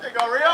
There you.